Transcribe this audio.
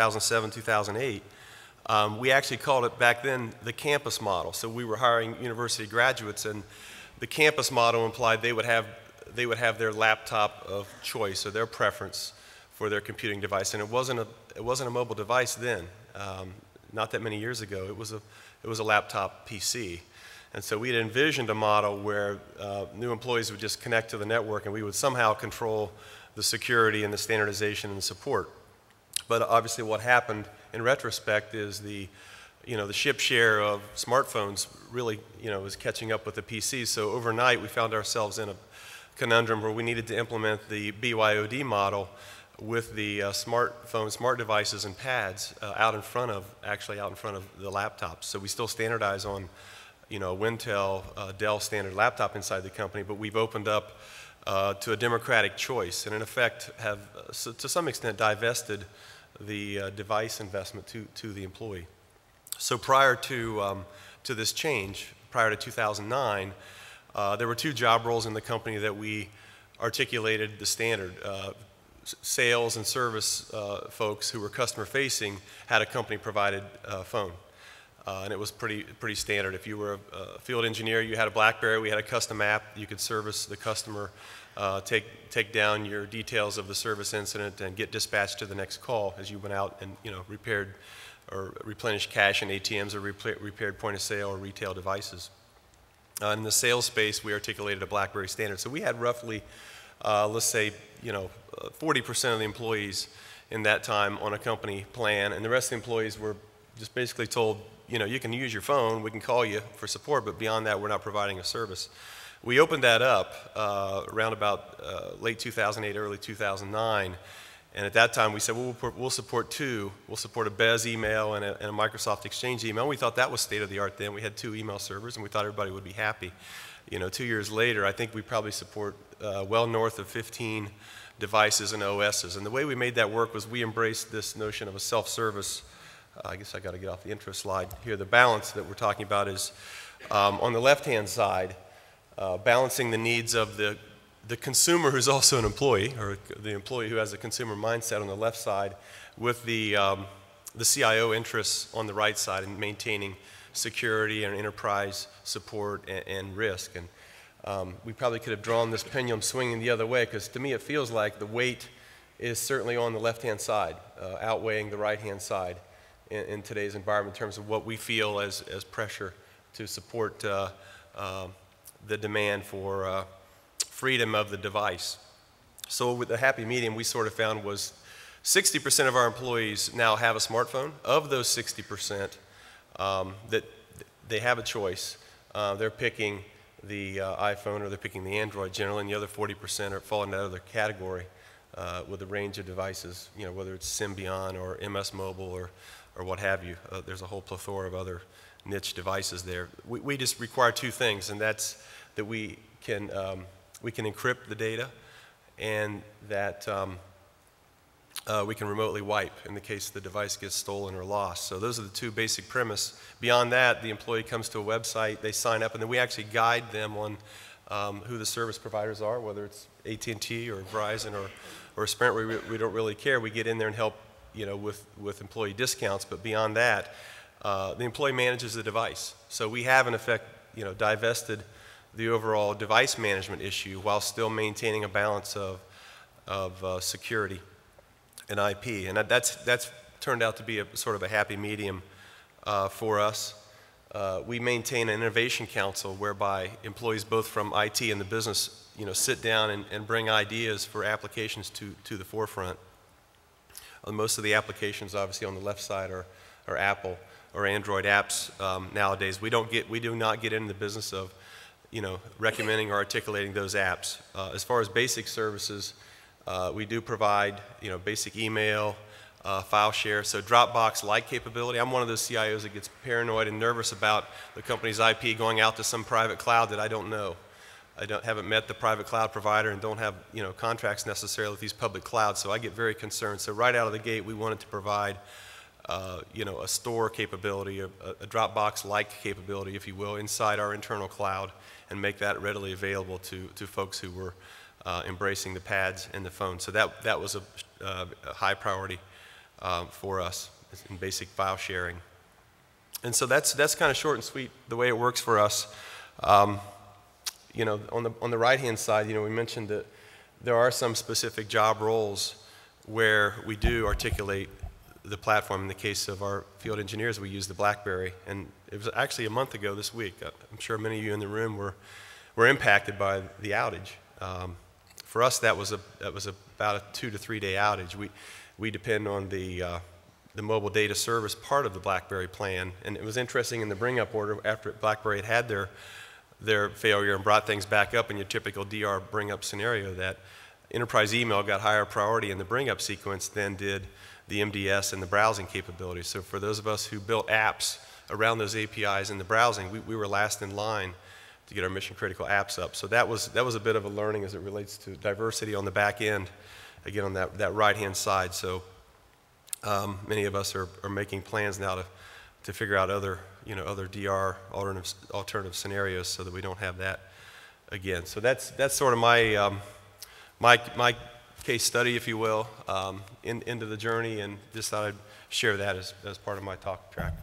2007, 2008, um, we actually called it back then the campus model. So we were hiring university graduates, and the campus model implied they would have, they would have their laptop of choice or their preference for their computing device. And it wasn't a, it wasn't a mobile device then, um, not that many years ago. It was, a, it was a laptop PC. And so we had envisioned a model where uh, new employees would just connect to the network and we would somehow control the security and the standardization and the support. But obviously what happened in retrospect is the, you know, the ship share of smartphones really, you know, was catching up with the PCs. So overnight we found ourselves in a conundrum where we needed to implement the BYOD model with the uh, smartphone, smart devices and pads uh, out in front of, actually out in front of the laptops. So we still standardize on you know, Wintel, uh, Dell standard laptop inside the company, but we've opened up uh, to a democratic choice and in effect have, uh, to some extent, divested the uh, device investment to, to the employee. So prior to, um, to this change, prior to 2009, uh, there were two job roles in the company that we articulated the standard. Uh, sales and service folks who were customer facing had a company provided phone. Uh, and it was pretty, pretty standard. If you were a, a, field engineer, you had a BlackBerry, we had a custom app. You could service the customer, uh, take, take down your details of the service incident, and get dispatched to the next call as you went out and you know, repaired or replenished cash in ATMs or repaired point of sale or retail devices. Uh, in the sales space, we articulated a BlackBerry standard. So we had roughly, uh, let's say, you know, 40% of the employees in that time on a company plan, and the rest of the employees were just basically told you know, you can use your phone, we can call you for support, but beyond that, we're not providing a service. We opened that up uh, around about uh, late 2008, early 2009, and at that time we said, well, we'll, we'll support two. We'll support a BES email and a, and a Microsoft Exchange email. We thought that was state of the art then. We had two email servers, and we thought everybody would be happy. You know, two years later, I think we probably support uh, well north of 15 devices and OSs. And the way we made that work was we embraced this notion of a self-service I guess I got to get off the intro slide here. The balance that we're talking about is um, on the left-hand side, uh, balancing the needs of the, the consumer who's also an employee, or the employee who has a consumer mindset on the left side, with the, um, the CIO interests on the right side and maintaining security and enterprise support and, and risk. And um, we probably could have drawn this pendulum swinging the other way because to me it feels like the weight is certainly on the left-hand side, uh, outweighing the right-hand side in, in, today's environment in terms of what we feel as, as pressure to support uh, uh, the demand for uh, freedom of the device. So with the happy medium we sort of found was 60% of our employees now have a smartphone. Of those 60% um, that they have a choice, uh, they're picking the uh, iPhone or they're picking the Android generally, and the other 40% are falling in that other category uh, with a range of devices, you know, whether it's Symbian or MS Mobile or or what have you. Uh, there's a whole plethora of other niche devices there. We, we just require two things, and that's that we can, um, we can encrypt the data and that um, uh, we can remotely wipe in the case the device gets stolen or lost. So those are the two basic premise. Beyond that, the employee comes to a website, they sign up, and then we actually guide them on um, who the service providers are, whether it's AT&T or Verizon or, or Sprint. We, we don't really care. We get in there and help you know, with, with employee discounts, but beyond that, uh, the employee manages the device. So we have, in effect, you know, divested the overall device management issue while still maintaining a balance of, of uh, security and IP. And that's, that's turned out to be a sort of a happy medium uh, for us. Uh, we maintain an innovation council whereby employees both from IT and the business you know, sit down and, and bring ideas for applications to, to the forefront. Uh, most of the applications, obviously, on the left side are, are Apple or Android apps um, nowadays. We, don't get, we do not get into the business of you know, recommending or articulating those apps. Uh, as far as basic services, uh, we do provide you know, basic email, uh, file share, so Dropbox-like capability. I'm one of those CIOs that gets paranoid and nervous about the company's IP going out to some private cloud that I don't know. I don't, haven't met the private cloud provider and don't have you know, contracts necessarily with these public clouds, so I get very concerned. So right out of the gate, we wanted to provide uh, you know, a store capability, a, a Dropbox-like capability, if you will, inside our internal cloud and make that readily available to, to folks who were uh, embracing the pads and the phone. So that, that was a, uh, a high priority um, for us in basic file sharing. And so that's, that's kind of short and sweet the way it works for us. Um, you know, on the, on the right-hand side, you know, we mentioned that there are some specific job roles where we do articulate the platform. In the case of our field engineers, we use the BlackBerry. And it was actually a month ago this week. Uh, I'm sure many of you in the room were, were impacted by the outage. Um, for us, that was, a, that was about a two to three day outage. We, we depend on the, uh, the mobile data service part of the BlackBerry plan. And it was interesting in the bring up order after BlackBerry had had their, their failure and brought things back up in your typical DR bring up scenario that enterprise email got higher priority in the bring up sequence than did the MDS and the browsing capabilities. So for those of us who built apps around those APIs in the browsing, we, we were last in line to get our mission critical apps up. So that was, that was a bit of a learning as it relates to diversity on the back end, again on that, that right hand side. So um, many of us are, are making plans now to, to figure out other, you know, other DR alternative, alternative scenarios so that we don't have that again. So that's, that's sort of my, um, my, my case study, if you will, um, in, into the journey, and just thought I'd share that as, as part of my talk track.